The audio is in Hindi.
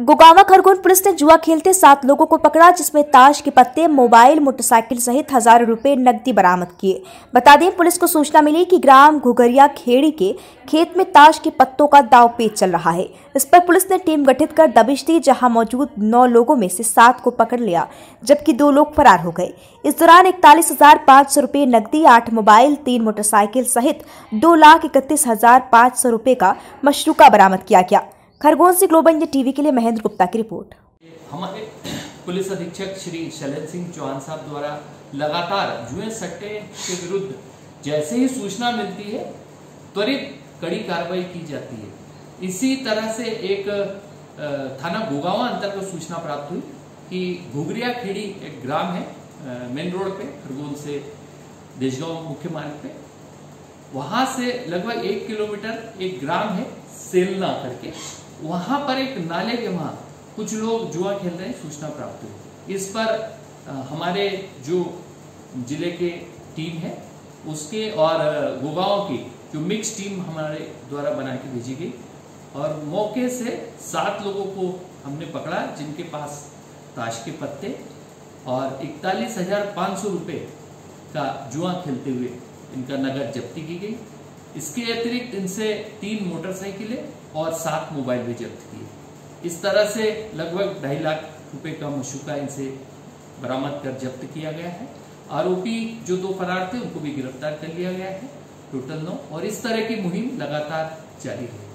गुगावा खरगोन पुलिस ने जुआ खेलते सात लोगों को पकड़ा, जिसमें ताश के पत्ते, मोबाइल, मोटरसाइकिल सहित हज़ारों रुपए नकदी बरामद किए। बता दें, पुलिस को सूचना मिली कि ग्राम घुगरिया खेड़ी के खेत में ताश के पत्तों का दाव पेच चल रहा है। इस पर पुलिस ने टीम गठित कर दबिश दी, जहाँ मौजूद नौ लोगों में से सात को पकड़ लिया, जबकि दो लोग फरार हो गए। इस दौरान इकतालीस हज़ार पाँच सौ रुपये नकदी, आठ मोबाइल, तीन मोटरसाइकिल सहित दो लाख इकतीस हज़ार पाँच सौ रुपये का मशरूका बरामद किया गया। खरगोन से ग्लोबल इंडिया टीवी के लिए महेंद्र गुप्ता की रिपोर्ट। हमारे पुलिस अधीक्षक श्री शैलेंद्र सिंह चौहान साहब द्वारा लगातार जुए सट्टे के विरुद्ध जैसे ही सूचना मिलती है, त्वरित कड़ी कार्रवाई की जाती है। इसी तरह से एक थाना गोगावा अंतर्गत सूचना प्राप्त हुई कि घुघरिया खेड़ी एक ग्राम है मेन रोड पे, खरगोन से देशगांव मुख्य मार्ग पे। वहाँ से लगभग एक किलोमीटर एक ग्राम है, सेलना करके। वहाँ पर एक नाले के वहाँ कुछ लोग जुआ खेल रहे हैं, सूचना प्राप्त हुई। इस पर हमारे जो ज़िले के टीम है, उसके और गुगाओं की जो मिक्स टीम हमारे द्वारा बना के भेजी गई। और मौके से सात लोगों को हमने पकड़ा, जिनके पास ताश के पत्ते और इकतालीस हज़ार पाँच सौ रुपये का जुआ खेलते हुए इनका नगद जब्ती की गई। इसके अतिरिक्त इनसे तीन मोटरसाइकिलें और सात मोबाइल भी जब्त किए। इस तरह से लगभग ढाई लाख रुपए का मशुका इनसे बरामद कर जब्त किया गया है। आरोपी जो दो फरार थे, उनको भी गिरफ़्तार कर लिया गया है। टोटल नौ। और इस तरह की मुहिम लगातार जारी है